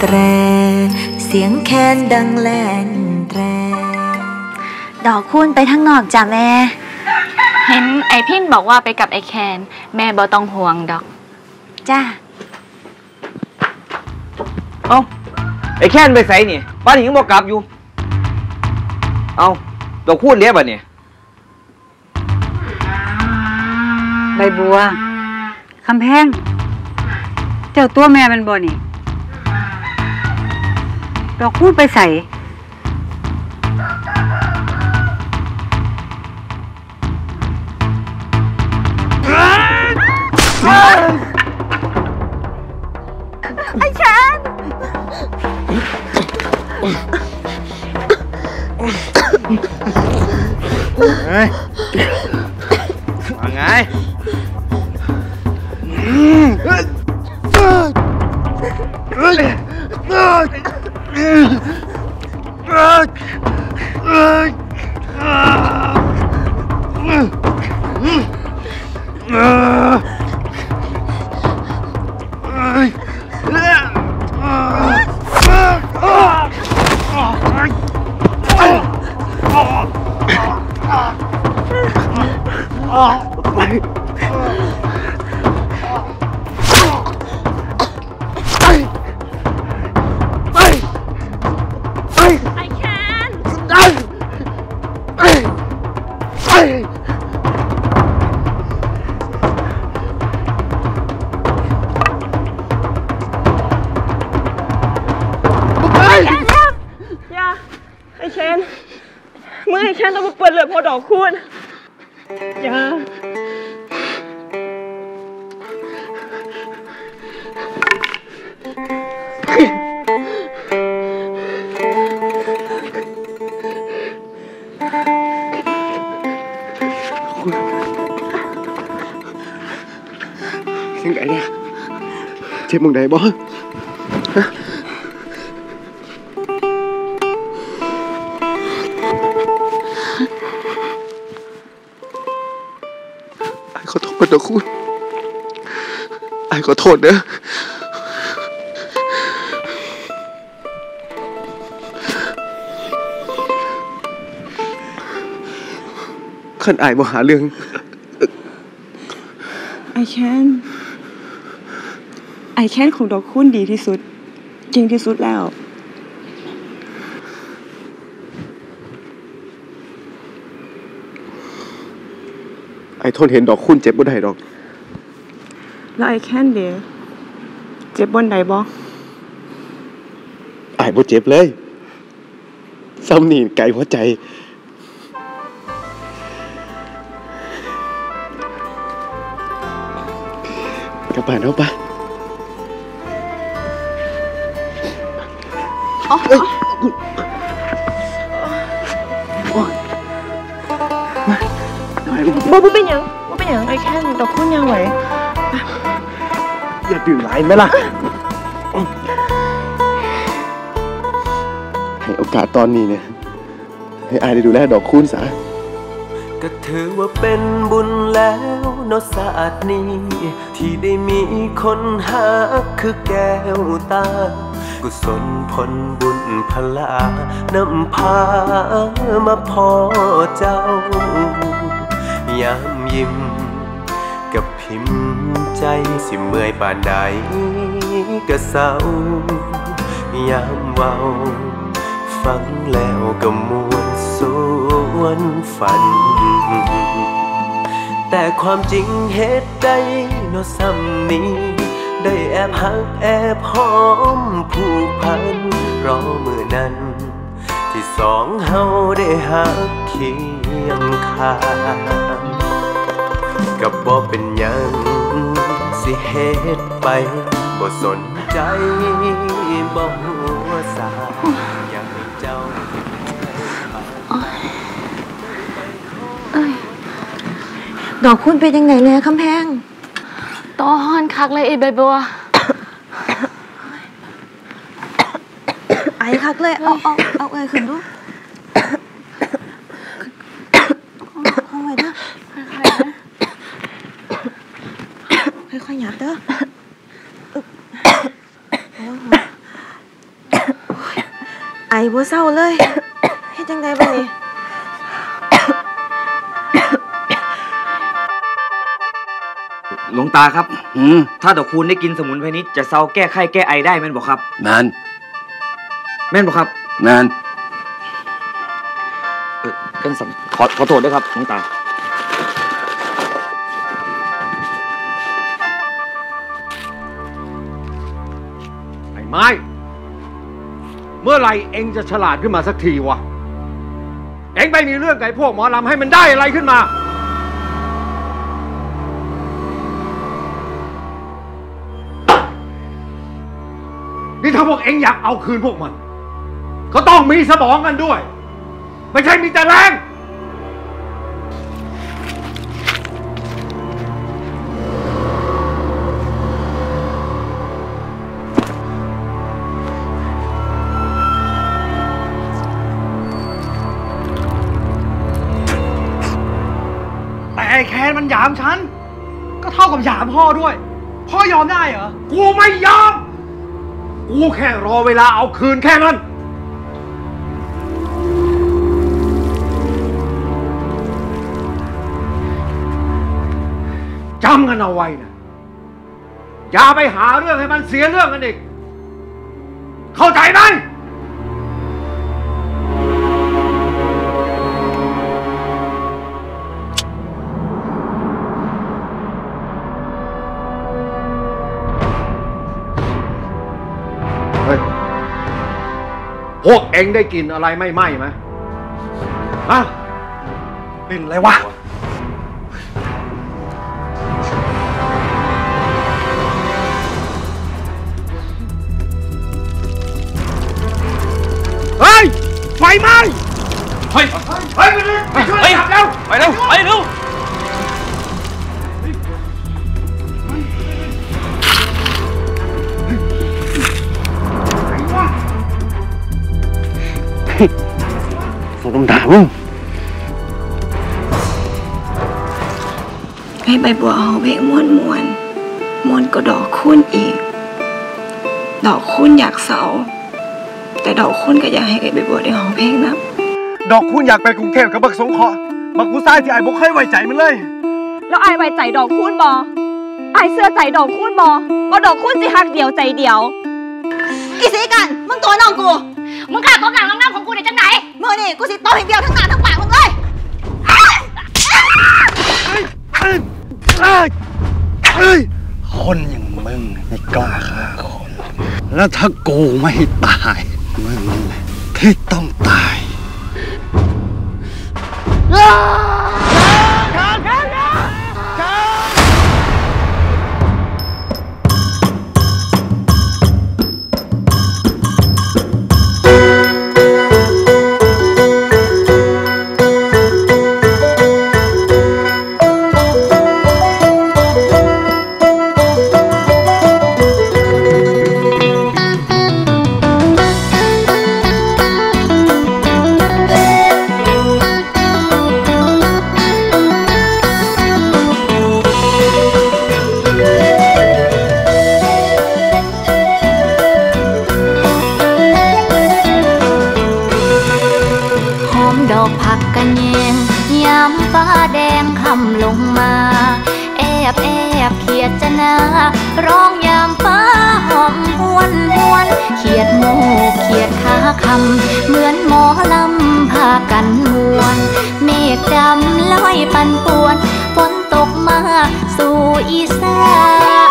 แตร เสียงแคนดังแลนแตร ดอกคูณไปทางนอกจ้ะแม่ เห็นไอพินบอกว่าไปกับไอแคน แม่บ่ต้องห่วงดอก จ้าเอ้าไอ้แค้นไปใส่นี่ป้านนี้ยังบอกกลับอยู่ เอ้าดอกคูณเลี้ยบ่เนี่ยใบบัวคำแพง เจ้าตัวแม่มันบ่นี่ ดอกคูดไปใส่เฮ้ยว่าไงอย่ Ah! าไอเชนเมื่อไอเชนต้องมาเปิดเลยพอดอกคูณอย่าเสียงไก่เนี่ยเจ็บมึงไหนบ่ ไอ้ขอโทษนะคุณไอ้ขอโทษเด้อขันไอ้บ่หาเรื่อง ไอเคนไอเคนของดอกคูณดีที่สุด จริงที่สุดแล้ว ไอ้ทนเห็นดอกคุณเจ็บบ่ได้ดอก แล้วไอแคนเดียเจ็บบนใดบ่ไอ้บ่เจ็บเลยซ้ำนี่ไก่หัวใจ กลับบ้านเอาปะเอ้ บ่บ่เป็นหยังบ่เป็นหยังไอแคนดอกคูณยังไหวอย่าดื่มหลายไหมล่ะ ให้โอกาสตอนนี้เนี่ย ให้อายได้ดูแลดอกคูณซะก็ถือว่าเป็นบุญแล้วเนอะศาสตร์นี้ ที่ได้มีคนหาคือแก้วตา กุศลผลบุญพลานำพามาพอเจ้า ยามยิ้ม กับพิมพ์ใจสิเมื่อยปานใดก็เศร้ายามเว้าฟังแล้วก็มวนสวนฝัน แต่ความจริงเหตุใดนอซ้ำนี้ ได้แอบหักแอบหอมผูกพันรอมือนั้น ที่สองเฮาได้หักเคียงข้า กับบ่เป็นหยังสิเหตุไปบ่สนใจบ่หัวสาอยากให้เจ้าดอกคูณเป็นยังไงเลยคำแพงต่อฮอนคักเลยไอใบบัวไอ้คักเลย เอาเอาเอาเอ้ยขึ้นดูเอาไว้เด้อค่อยๆหยับเด้ออึ๊บเอาไว้ ไอบ่เศร้าเลยเฮ็ดจังไดบัดนี้หลวงตาครับ อืมถ้าดอกคูณได้กินสมุนไพรนี้จะเซาแก้ไข้แก้ไอได้แม่นบอกครับแมนแม่นบอกครับแมนเออกันสันขอขอโทษด้วยครับหลวงตา ไอ้ไม้ เมื่อไหรเองจะฉลาดขึ้นมาสักทีวะ เองไปมีเรื่องกับไอ้พวกหมอลำให้มันได้อะไรขึ้นมา นี่ถ้าพวกเองอยากเอาคืนพวกมัน ก็ต้องมีสมองกันด้วย ไม่ใช่มีแต่แรง นมันหยามฉัน ก็เท่ากับหยามพ่อด้วย พ่อยอมได้เหรอ กูไม่ยอม กูแค่รอเวลาเอาคืนแค่นั้น จำกันเอาไว้นะ อย่าไปหาเรื่องให้มันเสียเรื่องกันอีก เข้าใจไหม พวกเอ็งได้กลินอะไรไม่ไหม้ไหมฮะเป็นอะไรวะ เฮ้ย ไฟไหม้ เฮ้ย เฮ้ยไปเลยไปช่วยจับแล้ว ไปเร็ว ไปเร็ว สมด่ามึงให้ใบบัวเอาเพลงม่วนมวนมวนก็ดอกคูณอีก ดอกคูณอยากเสา แต่ดอกคูณก็อยากให้ไอ้ใบบัวได้ห้องเพลงนะดอกคุณอยากไปกรุงเทพกับบักสงเคราะห์บักผู้ชายที่ไอ้บ่เคยไว้ใจมันเลย แล้วไอ้ไว้ใจดอกคูณบอไอ้เสื้อใจดอกคูณบอว่าดอกคูณสิหักเดียวใจเดียว อีสีกันมึงตัวน้องกู มึงกล้าตบหลังน้ำๆของกูได้จังไหนมือนี่กูสิโตให้เดียวทั้งหน้าทั้งปากมึงเลยคนอย่างมึงไม่กล้าฆ่าคน แล้วถ้ากูไม่ตาย มึงนั่แหละที่ต้องตาย มดอกผักกันแยงยามฟ้าแดงค่ำลงมา แอบแอบเขียดจะนา ร้องยามฟ้าหอมหวนหวนเขียดโมกเขียดขาคำเหมือนหมอลำพากันมวน เมฆดำลอยปันป่วน ฝนตกมาสู่อีสาน